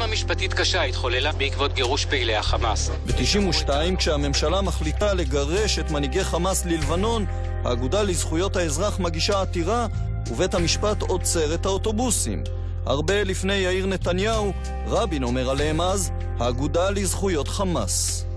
דרמה משפטית קשה התחוללה בעקבות גירוש פעילי החמאס. ב-92, כשהממשלה מחליטה לגרש את מנהיגי חמאס ללבנון, האגודה לזכויות האזרח מגישה עתירה, ובית המשפט עוצר את האוטובוסים. הרבה לפני יאיר נתניהו, רבין אומר עליהם אז, האגודה לזכויות חמאס.